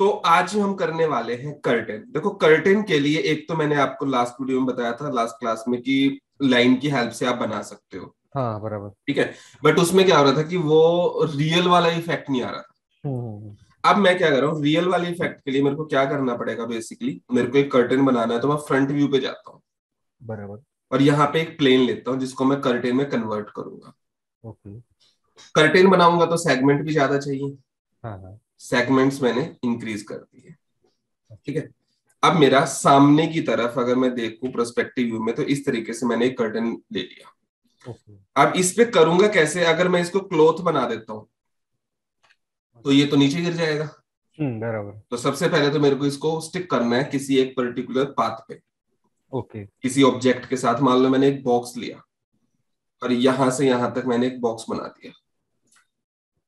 तो आज हम करने वाले हैं कर्टेन देखो कर्टेन के लिए एक तो मैंने आपको लास्ट वीडियो में बताया था लास्ट क्लास में कि लाइन की हेल्प से आप बना सकते हो। हाँ बराबर। ठीक है? बट उसमें क्या हो रहा था कि वो रियल वाला इफ़ेक्ट नहीं आ रहा था। हम्म, हम्म, अब मैं क्या कर रहा हूँ रियल वाले इफ़ेक्ट के लिए मेरे को क्या करना पड़ेगा बेसिकली मेरे को एक कर्टेन बनाना है तो मैं फ्रंट व्यू पे जाता हूँ। बराबर। और यहाँ पे एक प्लेन लेता हूँ जिसको मैं कर्टेन में कन्वर्ट करूँगा। ओके। कर्टेन बनाऊँगा तो सेगमेंट भी ज़्यादा चाहिए। हाँ हाँ। सेगमेंट्स मैंने इंक्रीज कर दिए ठीक है? अब मेरा सामने की तरफ़ अगर मैं देखू प्रोस्पेक्टिव व्यू में तो इस तरीके से मैंने एक कर्टन ले लिया। ओके अब इस पे करूँगा कैसे? अगर मैं इसको क्लोथ बना देता हूँ तो ये तो नीचे गिर जाएगा। हम्म बराबर। तो सबसे पहले तो मेरे को इसको स्टिक करना है किसी एक पर्टिकुलर पाथ पे। ओके किसी ऑब्जेक्ट के साथ मान लो मैंने एक बॉक्स लिया और यहाँ से यहाँ तक मैंने एक बॉक्स बना दिया।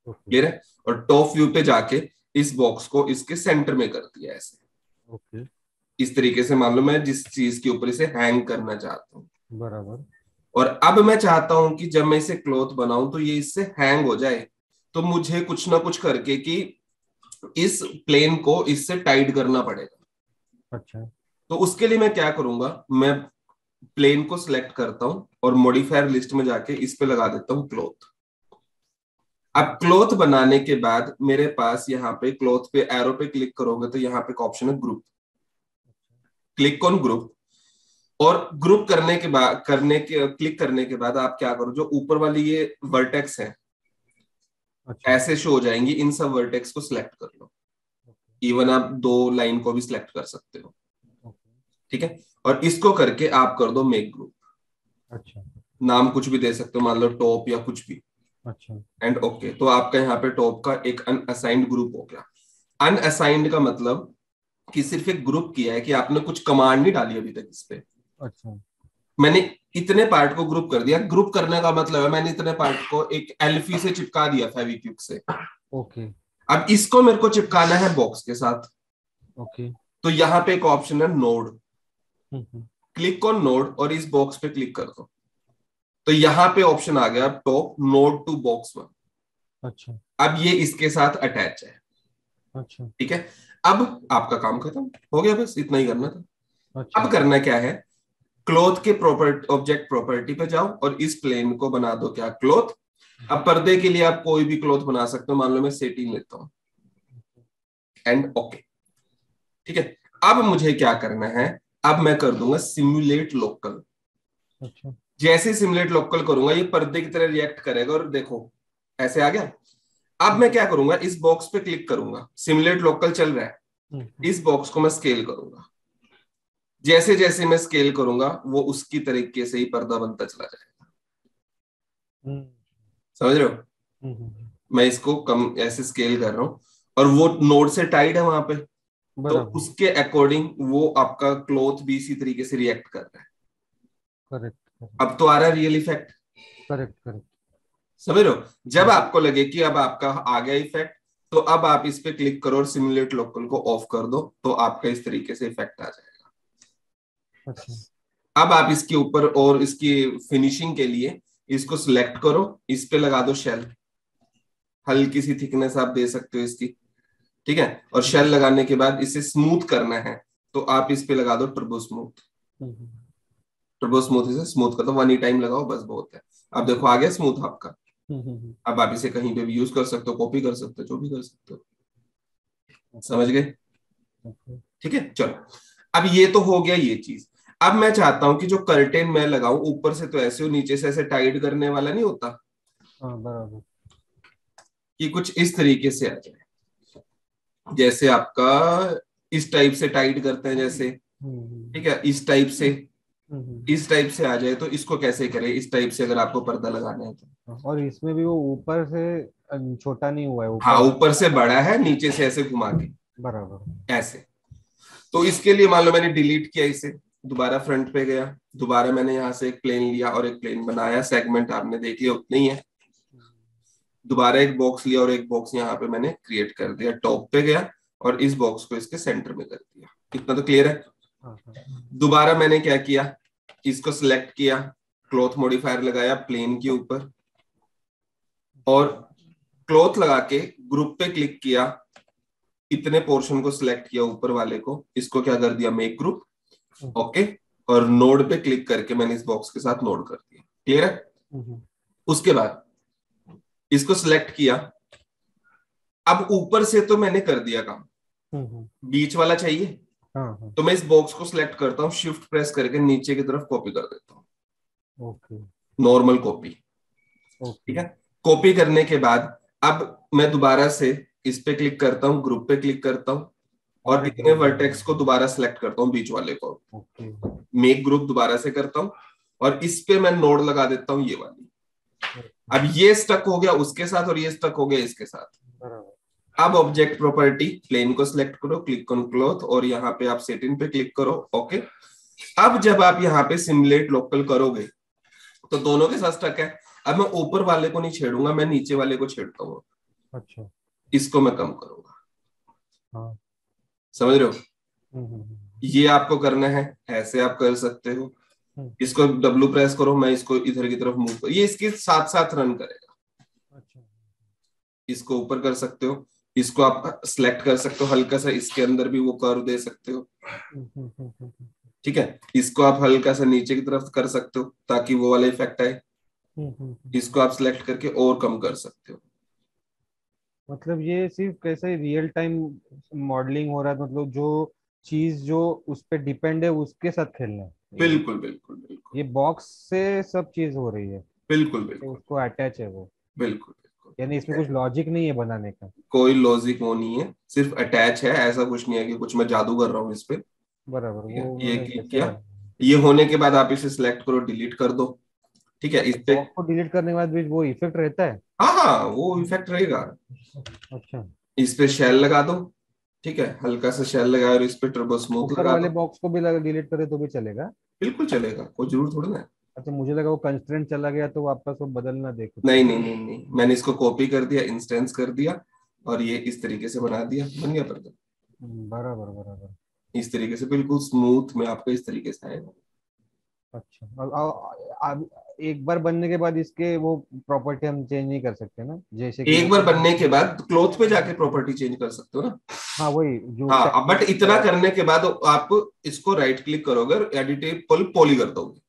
क्लियर है? और टॉप व्यू पे जाके इस बॉक्स को इसके सेंटर में कर दिया ऐसे। ओके। इस तरीके से मान लो मैं जिस चीज़ के ऊपर इसे हैंग करना चाहता हूँ। बराबर। और अब मैं चाहता हूँ कि जब मैं इसे क्लोथ बनाऊँ तो ये इससे हैंग हो जाए। तो मुझे कुछ ना कुछ करके कि इस प्लेन को इससे टाइट करना पड़ेगा। अच्छा। तो उसके लिए मैं क्या करूँगा? मैं प्लेन को सिलेक्ट करता हूँ और मॉडिफायर लिस्ट में जाके इस पे लगा देता हूँ क्लोथ अब क्लोथ बनाने के बाद मेरे पास यहाँ पे क्लोथ पे एरो पे क्लिक करोगे तो यहाँ पे ऑप्शन है ग्रुप क्लिक ऑन ग्रुप और ग्रुप करने के बाद करने के क्लिक करने के बाद आप क्या करो जो ऊपर वाली ये वर्टेक्स है अच्छा। ऐसे शो हो जाएँगी इन सब वर्टेक्स को सिलेक्ट कर लो। इवन आप दो लाइन को भी सिलेक्ट कर सकते हो। ठीक है? और इसको करके आप कर दो मेक ग्रुप अच्छा। नाम कुछ भी दे सकते हो मान लो टॉप या कुछ भी। अच्छा। एंड ओके तो आपका यहाँ पे टॉप का एक अनअसाइंड ग्रुप हो गया। अनअसाइंड का मतलब कि सिर्फ़ एक ग्रुप किया है कि आपने कुछ कमांड नहीं डाली अभी तक इस पे। अच्छा। मैंने इतने पार्ट को ग्रुप कर दिया। ग्रुप करने का मतलब है मैंने इतने पार्ट को एक एल्फी से चिपका दिया फेविक्विक से। ओके अब इसको मेरे को चिपकाना है बॉक्स के साथ। ओके तो यहाँ पे एक ऑप्शन है नोड क्लिक ऑन नोड और इस बॉक्स पे क्लिक कर दो। तो यहाँ पे ऑप्शन आ गया top node to box one अच्छा। अब ये इसके साथ अटैच है। अच्छा। ठीक है? अब आपका काम खत्म। हो गया बस इतना ही करना था। अच्छा। अब करना क्या है? क्लोथ के प्रॉपर्टी ऑब्जेक्ट प्रॉपर्टी पे जाओ और इस प्लेन को बना दो क्या? क्लोथ। अब पर्दे के लिए आप कोई भी क्लोथ बना सकते हो। मान लो मैं सेटिंग लेता हूँ। एंड ओके ठीक है? अब मुझे क्या करना है? अब मैं कर दूँगा सिमुलेट लोकल अच्छा। जैसे सिमुलेट लोकल करूँगा ये पर्दे की तरह रिएक्ट करेगा और देखो ऐसे आ गया। अब मैं क्या करूँगा इस बॉक्स पे क्लिक करूँगा। सिमुलेट लोकल चल रहा है। हम्म, इस बॉक्स को मैं स्केल करूँगा। जैसे जैसे मैं स्केल करूँगा वो उसकी तरीके से ही पर्दा बनता चला जाएगा। हम्म, समझ रहे हो? हम्म, मैं इसको कम ऐसे स्केल कर रहा हूँ। और वो नोड से टाइट है वहाँ पे। तो उसके अकॉर्डिंग वो आपका क्लोथ भी इसी तरीके से रिएक्ट कर रहा है। करेक्ट अब तो आ रहा है रियल इफ़ेक्ट करेक्ट करेक्ट समझ रहे हो? जब आपको लगे कि अब आपका आ गया इफ़ेक्ट तो अब आप इस पे क्लिक करो और सिमुलेट लोकल को ऑफ़ कर दो तो आपका इस तरीके से इफ़ेक्ट आ जाएगा. अच्छा। अब आप इसके ऊपर और इसकी फिनिशिंग के लिए इसको सिलेक्ट करो इस पे लगा दो शेल हल्की सी थिकनेस आप दे सकते हो इसकी. ठीक है? और शेल लगाने के बाद इसे स्मूथ करना है तो आप इस पे लगा दो टर्बो स्मूथ हम्म, स्मूथ इसे स्मूथ कर दो वन ही टाइम लगाओ बस बहुत है। अब देखो आ गया स्मूथ आपका। हम्म, हम्म, हम्म, अब आप इसे कहीं पे भी यूज़ कर सकते हो कॉपी कर सकते हो जो भी कर सकते हो। समझ गए? ठीक है? चलो। अब ये तो हो गया ये चीज़। अब मैं चाहता हूँ कि जो कर्टेन मैं लगाऊँ ऊपर से तो ऐसे हो नीचे से ऐसे टाइट करने वाला नहीं होता। हाँ बराबर। कि कुछ इस तरीके से आ जाए। जैसे आपका इस टाइप से टाइट करते हैं जैसे। ठीक है? इस टाइप से। इस टाइप से आ जाए तो इसको कैसे करें? इस टाइप से अगर आपको पर्दा लगाना है तो। हाँ, और इसमें भी वो ऊपर से छोटा नहीं हुआ है ऊपर हाँ ऊपर। से बड़ा है नीचे से ऐसे घुमा के। बराबर। ऐसे। तो इसके लिए मान लो मैंने डिलीट किया इसे दोबारा फ्रंट पे गया दोबारा मैंने यहाँ से एक प्लेन लिया और एक प्लेन बनाया सेगमेंट आपने देख लिया उतनी ही। है दोबारा एक बॉक्स लिया और एक बॉक्स यहाँ पे मैंने क्रिएट कर दिया टॉप पे गया और इस बॉक्स को इसके सेंटर में कर दिया। इतना तो क्लियर है? हाँ हाँ। दोबारा मैंने क्या किया? इसको सिलेक्ट किया? क्लॉथ मॉडिफायर लगाया प्लेन के ऊपर। और क्लॉथ लगा के ग्रुप पे क्लिक किया। इतने पोर्शन को सिलेक्ट किया ऊपर वाले को। इसको क्या कर दिया? Make group. ओके और नोड पे क्लिक करके मैंने इस बॉक्स के साथ नोड कर दिया। क्लियर है? उसके बाद इसको सिलेक्ट किया। अब ऊपर से तो मैंने कर दिया काम। बीच वाला चाहिए? हाँ हाँ। तो मैं इस बॉक्स को सिलेक्ट करता हूँ शिफ्ट प्रेस करके नीचे की तरफ़ कॉपी कर देता हूँ। नॉर्मल कॉपी ठीक है? कॉपी करने के बाद अब मैं दोबारा से इस पे क्लिक करता हूँ ग्रुप पे क्लिक करता हूँ और इतने वर्टेक्स को दोबारा सिलेक्ट करता हूँ बीच वाले को। मेक ग्रुप दोबारा से करता हूँ और इस पे मैं नोड लगा देता हूँ ये वाली। अब ये स्टक हो गया उसके साथ और ये स्टक हो गया इसके साथ। बराबर। अब ऑब्जेक्ट प्रॉपर्टी प्लेन को सिलेक्ट करो क्लिक ऑन क्लॉथ और यहाँ पे आप सेटिंग पे क्लिक करो ओके अब जब आप यहाँ पे सिमुलेट लोकल करोगे तो दोनों के साथ स्टक है। अब मैं ऊपर वाले को नहीं छेड़ूँगा मैं नीचे वाले को छेड़ता हूँ। अच्छा। इसको मैं कम करूँगा। हाँ। समझ रहे हो? हम्म, हम्म, हम्म, ये आपको करना है ऐसे आप कर सकते हो। इसको डब्लू प्रेस करो मैं इसको इधर की तरफ़ मूव कर ये इसके साथ साथ रन करेगा। अच्छा। इसको ऊपर कर सकते हो। इसको आप सिलेक्ट कर सकते हो हल्का सा इसके अंदर भी वो कर्व दे सकते हो। ठीक है? इसको आप हल्का सा नीचे की तरफ़ कर सकते हो ताकि वो वाला इफ़ेक्ट आए। इसको आप सिलेक्ट करके और कम कर सकते हो। मतलब ये सिर्फ़ कैसे रियल टाइम मॉडलिंग हो रहा है? मतलब जो चीज़ जो उस पर डिपेंड है उसके साथ खेलना है। बिल्कुल बिल्कुल बिल्कुल। ये बॉक्स से सब चीज़ हो रही है। बिल्कुल बिल्कुल। तो उसको अटैच है वो। बिल्कुल। यानी इसमें कुछ लॉजिक नहीं है बनाने का। कोई लॉजिक वो नहीं है सिर्फ़ अटैच है ऐसा कुछ नहीं है कि कुछ मैं जादू कर रहा हूँ इस पे। बराबर ये- ये किया? ये होने के बाद आप इसे सिलेक्ट करो डिलीट कर दो। ठीक है इस पे डिलीट करने के बाद भी वो इफ़ेक्ट रहता है? हाँ हाँ वो इफ़ेक्ट रहेगा। अच्छा। इस पे शेल लगा दो। ठीक है हल्का सा शेल लगाओ और इस पे टर्बो ऊपर लगा वाले बॉक्स को भी डिलीट करे तो भी चलेगा। बिल्कुल चलेगा कोई ज़रूर थोड़ी ना। अच्छा मुझे लगा वो कंस्ट्रेंट चला गया तो वापस वो बदलना देखो। नहीं नहीं नहीं नहीं। मैंने इसको कॉपी कर दिया इंस्टेंस कर दिया और ये इस तरीके से बना दिया बन गया पर्दा। बराबर बराबर। इस तरीके से बिल्कुल स्मूथ में आपको इस तरीके से आएगा अच्छा अब एक बार बनने के बाद इसके वो प्रॉपर्टी हम चेंज नहीं कर सकते ना? जैसे कि एक बार बनने के बाद क्लोथ पे जाके प्रॉपर्टी चेंज कर सकते हो ना? हाँ वही जो हाँ बट इतना करने के बाद आप इसको राइट क्लिक करोगे एडिटेबल पॉली कर दोगे।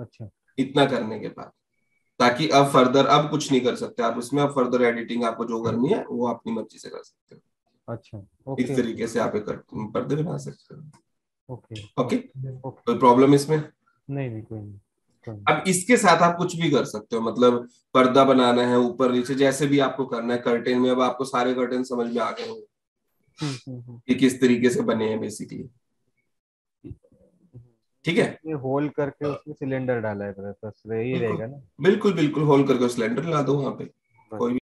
अच्छा। इतना करने के बाद। ताकि अब फर्दर अब कुछ नहीं कर सकते। आप उसमें अब फर्दर एडिटिंग आपको जो करनी है वो अपनी मर्ज़ी से कर सकते हो। अच्छा ओके। इस तरीके से आप एक पर्दे बना सकते हो। ओके। ओके? कोई प्रॉब्लम इसमें? नहीं नहीं कोई नहीं अब इसके साथ आप कुछ भी कर सकते हो। मतलब पर्दा बनाना है ऊपर नीचे जैसे भी आपको करना है कर्टेन में अब आपको सारे कर्टेन समझ में आ गए होंगे। हम्म, हम्म, हम्म। कि किस तरीके से बने हैं बेसिकली ठीक है? ये होल करके उसमें सिलेंडर डाला है तो यही रहेगा ना। बिल्कुल बिल्कुल होल करके सिलेंडर ला दो वहाँ पे। कोई